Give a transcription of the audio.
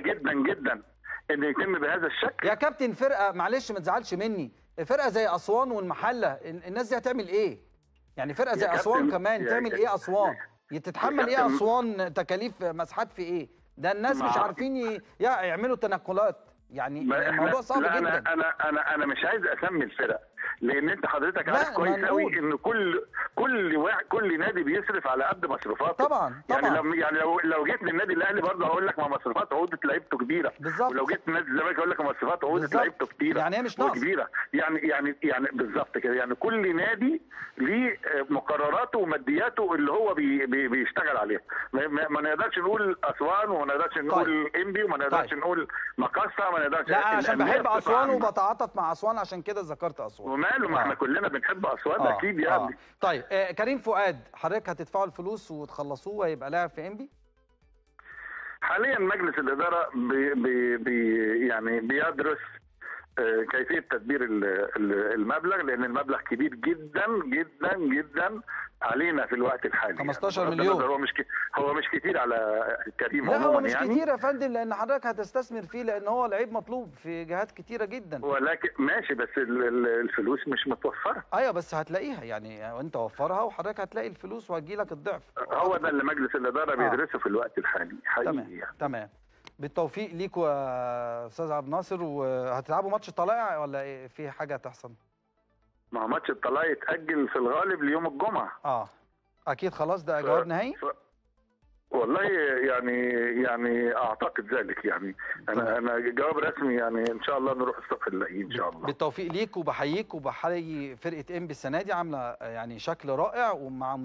جدا جدا إن يتم بهذا الشكل. يا كابتن فرقة معلش ما تزعلش مني. فرقة زي أسوان والمحلة ال- الناس دي هتعمل إيه؟ يعني فرقة زي أسوان كمان تعمل إيه أسوان؟ تتحمل إيه أسوان تكاليف مساحات في إيه؟ ده الناس مش عارفين ي- يع- يعملوا تنقلات. يعني الموضوع صعب لا جدا. أنا أنا أنا مش عايز أسمي الفرق لأن أنت حضرتك عارف كويس قوي. إن كل كل واحد كل نادي بيصرف على قد مصروفاته طبعا يعني طبعا لو يعني لو لو جيت للنادي الأهلي برضه هقول لك ما مصروفات عقده لعيبته كبيرة بالظبط. ولو جيت لنادي الزمالك هقول لك مصروفات بالظبط. لعيبته كتيره يعني هي مش ناقص. كبيرة يعني يعني يعني بالظبط كده يعني كل نادي ليه آه، مقرراته ومادياته اللي هو بي بي بيشتغل عليها ما, ما, ما نقدرش نقول أسوان وما نقدرش نقول إنبي وما نقدرش طيب. نقول مقصه ما نقدرش لا عشان بحب أسوان. وبتعاطف مع أسوان عشان كده ذكرت أسوان وماله ما آه. إحنا كلنا بنحب أسوان آه، أكيد آه. يعني طيب آه كريم فؤاد حضرتك هتدفعوا الفلوس وتخلصوه ويبقى لاعب في إنبي؟ حاليا مجلس الإدارة بي بي بي يعني بيدرس آه، كيفية تدبير ال- ال- المبلغ لأن المبلغ كبير جدا جدا جدا. علينا في الوقت الحالي 15 بغض مليون. هو مش ك- هو مش كتير على كريم لا هو مش يعني كتير يا فندم لأن حضرتك هتستثمر فيه لأن هو لعيب مطلوب في جهات كتيرة جدا ولكن ماشي بس ال- ال- الفلوس مش متوفرة أيوه بس هتلاقيها يعني أنت وفرها وحضرتك هتلاقي الفلوس وهتجيلك الضعف هو ده اللي مجلس الإدارة بيدرسه في الوقت الحالي حقيقي تمام يعني. تمام بالتوفيق ليكوا يا أستاذ عبد الناصر وهتلعبوا ماتش طلائع ولا إيه؟ في حاجة هتحصل؟ ما هو ماتش الطلاق يتأجل في الغالب ليوم الجمعة. آه. أكيد خلاص ده جواب نهائي ف... والله يعني يعني أعتقد ذلك يعني. أنا أنا جواب رسمي يعني إن شاء الله نروح الصبح نلاقيه إن شاء الله. بالتوفيق ليك وبحييك وبحيي فرقة ام السنة دي عاملة يعني شكل رائع ومع